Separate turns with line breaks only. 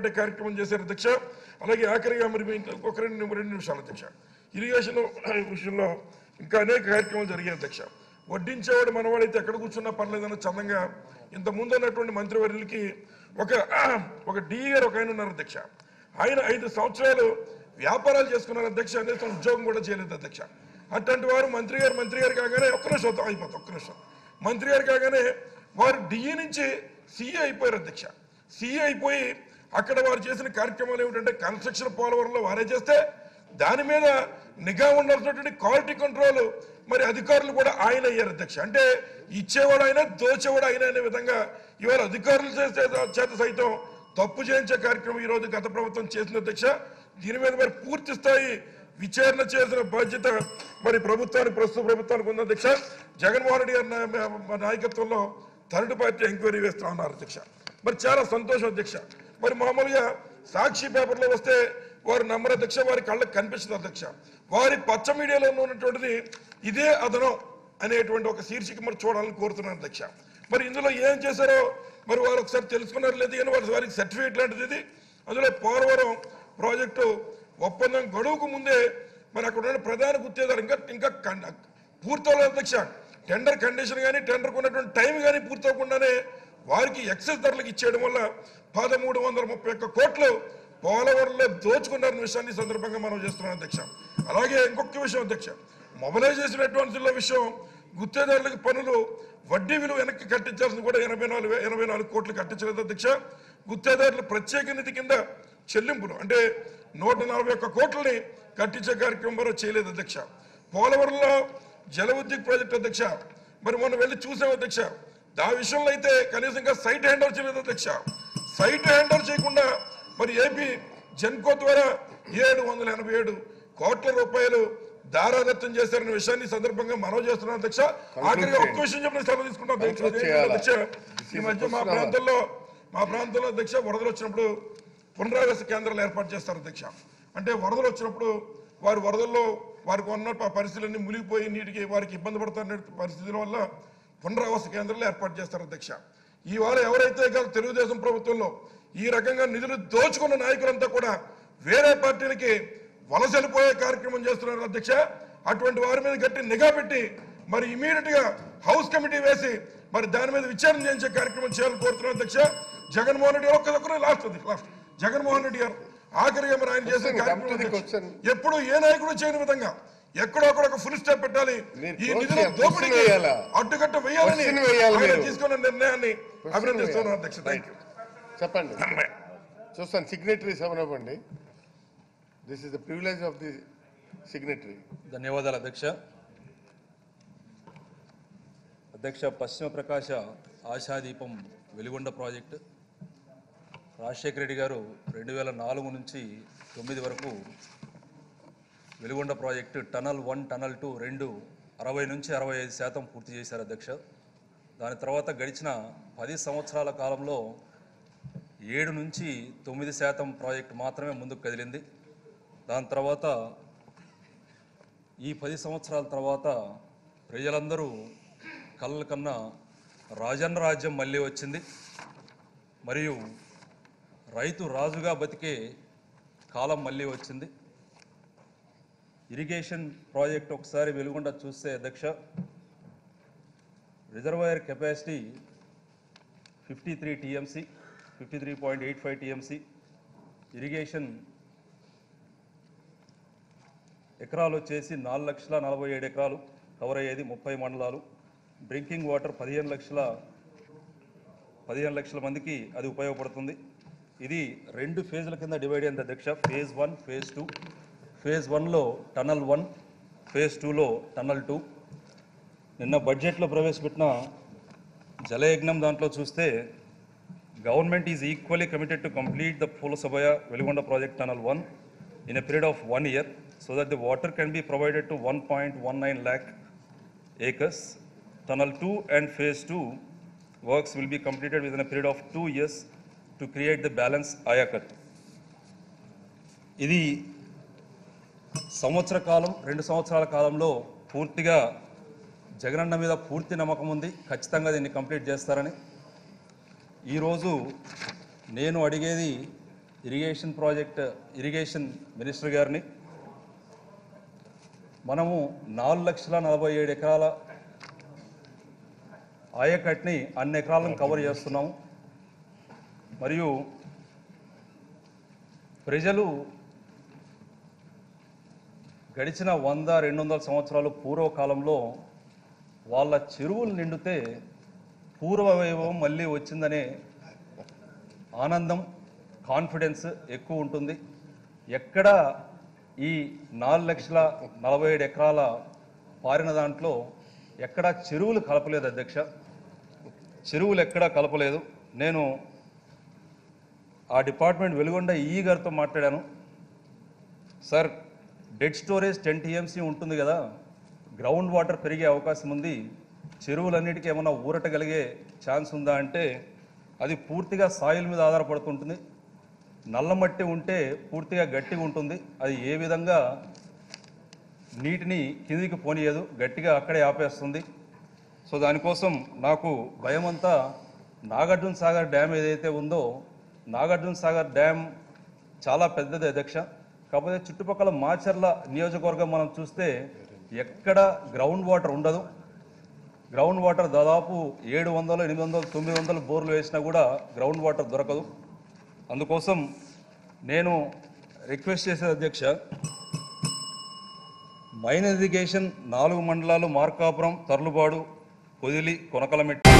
పెట్టే కార్యక్రమం చేశారు అధ్యక్ష. అలాగే ఆఖరిగా మరి మీ ఒక రెండు రెండు నిమిషాలు అధ్యక్ష. ఇరిగేషన్ విషయంలో ఇంకా అనేక కార్యక్రమాలు జరిగాయి అధ్యక్ష. వడ్డించేవాడు మనవాడైతే ఎక్కడ కూర్చున్నా పర్లేదన్న చందంగా ఇంత ముందు ఉన్నటువంటి మంత్రివర్యులకి ఒక ఒక డి గారు ఒక ఆయన ఉన్నారు అధ్యక్ష. ఆయన ఐదు సంవత్సరాలు వ్యాపారాలు చేసుకున్నారు అధ్యక్ష. అనేక ఉద్యోగం కూడా చేయలేదు అధ్యక్ష. అట్లాంటి వారు మంత్రి గారు మంత్రి గారు కాగానే ఒక్క నిమిషం అయిపోతుంది ఒక్క నిమిషం. మంత్రి గారు కాగానే వారు డిఈ నుంచి సిఏ అయిపోయారు అధ్యక్ష. సిఏ అయిపోయి అక్కడ వారు చేసిన కార్యక్రమాలు ఏమిటంటే కన్స్ట్రక్షన్ పోలవరంలో వారే చేస్తే దాని మీద నిఘా ఉండాల్సినటువంటి క్వాలిటీ కంట్రోల్ మరి అధికారులు కూడా ఆయన అయ్యారు అధ్యక్ష. అంటే ఇచ్చేవాడు ఆయన దోచేవాడు ఆయన అనే విధంగా ఇవాళ అధికారులు చేసే చేత సైతం తప్పు చేయించే కార్యక్రమం ఈ రోజు గత ప్రభుత్వం చేసిన అధ్యక్ష. దీని మీద మరి పూర్తి స్థాయి విచారణ చేసిన బాధ్యత మరి ప్రభుత్వానికి ప్రస్తుత ప్రభుత్వానికి ఉంది అధ్యక్ష. జగన్మోహన్ రెడ్డి గారి నాయకత్వంలో థర్డ్ పార్టీ ఎంక్వైరీ వేస్తా ఉన్నారు అధ్యక్ష. మరి చాలా సంతోషం అధ్యక్ష. మరి మామూలుగా సాక్షి పేపర్లో వస్తే వారు నమ్మరు అధ్యక్ష వారి కళ్ళకు కనిపిస్తుంది అధ్యక్ష. వారి పచ్చ మీడియాలో ఉన్నటువంటిది ఇదే అదనం అనేటువంటి ఒక శీర్షిక మరి చూడాలని కోరుతున్నాను అధ్యక్ష. మరి ఇందులో ఏం చేశారో మరి వారు ఒకసారి తెలుసుకున్నారు లేదు కానీ వారి వారికి సర్టిఫికేట్ లాంటిది ఇది. అందులో పోలవరం ప్రాజెక్టు ఒప్పందం గడువుకు ముందే మరి అక్కడ ఉన్న ప్రధాన గుత్తేదారు ఇంకా ఇంకా పూర్తవలేదు అధ్యక్ష. టెండర్ కండిషన్ కానీ టెండర్కు ఉన్నటువంటి టైం కానీ పూర్తవకుండానే వారికి ఎక్సెస్ ధరలకు ఇచ్చేయడం వల్ల పదమూడు వందల ముప్పై ఒక్క కోట్లు పోలవరంలో దోచుకున్నారన్న విషయాన్ని సందర్భంగా మనం చేస్తున్నాం అధ్యక్ష. అలాగే ఇంకొక విషయం అధ్యక్ష. మొబలైజేషన్ అడ్వాన్సుల విషయం గుత్తేదారులకు పనులు వడ్డీ విలువ వెనక్కి కట్టించాల్సింది కూడా ఎనభై నాలుగు ఎనభై నాలుగు కోట్లు కట్టించలేదు అధ్యక్ష. గుత్తేదారులు ప్రత్యేక నిధి కింద చెల్లింపులు అంటే నూట నలభై ఒక్క కోట్లని కట్టించే కార్యక్రమం చేయలేదు అధ్యక్ష. పోలవరంలో జల విద్యుత్ ప్రాజెక్ట్ అధ్యక్ష. మరి మొన్న వెళ్ళి చూసాం అధ్యక్ష. ఆ విషయంలో అయితే కనీసం ఇంకా సైట్ హ్యాండ్ ఓవర్ చేయలేదు అధ్యక్ష. సైట్ హ్యాండ్ ఓవర్ చేయకుండా మరి ఏపీ జెన్కో ద్వారా ఏడు వందల ఎనభై ఏడు కోట్ల రూపాయలు దారాదత్తం చేశారనే విషయాన్ని సందర్భంగా మనవి చేస్తున్నాం అధ్యక్ష. ఆఖరిగా ఒక్క విషయం చెప్పిన సెలవు తీసుకుంటాం? అధ్యక్ష. ఈ మధ్య మా ప్రాంతంలో మా ప్రాంతంలో అధ్యక్ష వరదలు వచ్చినప్పుడు పునరావాస కేంద్రాలు ఏర్పాటు చేస్తారు అధ్యక్ష. అంటే వరదలు వచ్చినప్పుడు వారు వరదల్లో వారికి ఉన్న పరిస్థితులన్నీ మునిగిపోయి నీటికి వారికి ఇబ్బంది పడుతున్న పరిస్థితుల వల్ల పునరావాస కేంద్రాలు ఏర్పాటు చేస్తారు అధ్యక్ష. ఇవాళ ఎవరైతే కాదు తెలుగుదేశం ప్రభుత్వంలో ఈ రకంగా నిధులు దోచుకున్న నాయకులంతా కూడా వేరే పార్టీలకి వలసలిపోయే కార్యక్రమం చేస్తున్నారు అధ్యక్ష. అటువంటి వారి మీద గట్టి నిఘా పెట్టి మరి ఇమీడియట్గా హౌస్ కమిటీ వేసి మరి దాని మీద విచారణ చేయించే కార్యక్రమం చేయాలని కోరుతున్నాను అధ్యక్ష. జగన్మోహన్ రెడ్డి గారు ఒక్కదొక్కరు లాస్ట్ అది లాస్ట్. జగన్మోహన్ రెడ్డి గారు ఆఖరిగా మరి ఆయన చేసిన. ఎప్పుడు ఏ నాయకుడు చేయని విధంగా ఎక్కడో అక్కడ ఒక ఫుల్ స్టెప్ పెట్టాలి. ఈ నిధుల
వేయాలా?
అడ్డుకట్ట వేయాలని. తీసుకున్న నిర్ణయాన్ని అభినందిస్తున్నాను. అధ్యక్ష. థ్యాంక్ యూ
చెప్పండి. చూస్తాను signatories ఎవరవ్వండి this is the privilege of the signatory
ధన్యవాదాలు అధ్యక్ష. అధ్యక్ష పశ్చిమ ప్రకాశ ఆశాదీపం వెలుగొండ ప్రాజెక్టు. రాజశేఖర రెడ్డి గారు రెండు వేల నాలుగు నుంచి తొమ్మిది వరకు Veligonda project tunnel one tunnel two రెండు అరవై నుంచి అరవై ఐదు శాతం పూర్తి చేశారు అధ్యక్ష. దాని తర్వాత గడిచిన పది సంవత్సరాల కాలంలో ఏడు నుంచి తొమ్మిది శాతం ప్రాజెక్టు మాత్రమే ముందుకు కదిలింది. దాని తర్వాత ఈ పది సంవత్సరాల తర్వాత ప్రజలందరూ కళ్ళ కన్నా రాజన్న రాజ్యం మళ్ళీ వచ్చింది. మరియు రైతు రాజుగా బతికే కాలం మళ్ళీ వచ్చింది. ఇరిగేషన్ ప్రాజెక్ట్ ఒకసారి వెలుగొండ చూస్తే అధ్యక్ష reservoir capacity fifty three TMC fifty three point eight five TMC. Irrigation ఎకరాలు వచ్చేసి నాలుగు లక్షల నలభై ఏడు ఎకరాలు కవర్ అయ్యేది ముప్పై మండలాలు. డ్రింకింగ్ వాటర్ పదిహేను లక్షల పదిహేను లక్షల మందికి అది ఉపయోగపడుతుంది. ఇది రెండు ఫేజ్ల కింద డివైడ్ అయింది అధ్యక్ష. Phase one phase two phase వన్లో టనల్ వన్ ఫేజ్ టూలో టనల్ టూ నిన్న బడ్జెట్లో ప్రవేశపెట్టిన జలయజ్ఞం దాంట్లో చూస్తే government is equally committed to complete the Pulasabaya Veligonda project tunnel one in a period of one year so that the water can be provided to one point one nine lakh acres. Tunnel 2 and phase 2 works will be completed within a period of two years. To create the balance ayacut ఇది సంవత్సర కాలం రెండు సంవత్సరాల కాలంలో పూర్తిగా జగనన్న మీద పూర్తి నమ్మకం ఉంది. ఖచ్చితంగా దీన్ని కంప్లీట్ చేస్తారని. ఈరోజు నేను అడిగేది ఇరిగేషన్ ప్రాజెక్ట్ ఇరిగేషన్ మినిస్టర్ గారిని. మనము నాలుగు లక్షల నలభై ఏడు ఎకరాల ఆయకట్ని అన్ని ఎకరాలను కవర్ చేస్తున్నాము. మరియు ప్రజలు గడిచిన వంద రెండు వందల సంవత్సరాలు పూర్వకాలంలో వాళ్ళ చెరువులు నిండితే పూర్వవైభవం మళ్ళీ వచ్చిందనే ఆనందం కాన్ఫిడెన్స్ ఎక్కువ ఉంటుంది. ఎక్కడ ఈ నాలుగు లక్షల నలభై ఏడు ఎకరాల పారిన దాంట్లో ఎక్కడ చెరువులు కలపలేదు అధ్యక్ష. చెరువులు ఎక్కడా కలపలేదు. నేను ఆ డిపార్ట్మెంట్ వెలుగొండ ఈ గారితో మాట్లాడాను. Sir dead storage ten TMC ఉంటుంది కదా గ్రౌండ్ వాటర్ పెరిగే అవకాశం ఉంది చెరువులన్నిటికీ ఏమైనా ఊరటగలిగే ఛాన్స్ ఉందా అంటే అది పూర్తిగా సాయిల్ మీద ఆధారపడుతుంటుంది. నల్ల మట్టి ఉంటే పూర్తిగా గట్టిగా ఉంటుంది. అది ఏ విధంగా నీటిని కిందికి పోనీయదు గట్టిగా అక్కడే ఆపేస్తుంది. సో దానికోసం నాకు భయం అంతా నాగార్జున సాగర్ డ్యామ్ ఏదైతే ఉందో నాగార్జున సాగర్ డ్యామ్ చాలా పెద్దది అధ్యక్ష. కాకపోతే చుట్టుపక్కల మాచర్ల నియోజకవర్గం మనం చూస్తే ఎక్కడ గ్రౌండ్ వాటర్ ఉండదు. గ్రౌండ్ వాటర్ దాదాపు ఏడు వందలు ఎనిమిది వందలు తొమ్మిది వందలు బోర్లు వేసినా కూడా గ్రౌండ్ వాటర్ దొరకదు. అందుకోసం నేను రిక్వెస్ట్ చేసేది అధ్యక్ష మైన్ ఇరిగేషన్ నాలుగు మండలాలు మార్కాపురం తర్లుబాడు పొదిలి కొనకలమెట్టి.